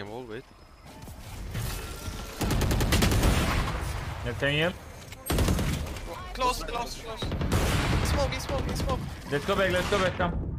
hem wel weten. wait. Yeah, 10 here. Close, close, close. Smoke, smoke, smoke. Let's go back, let's go back, come.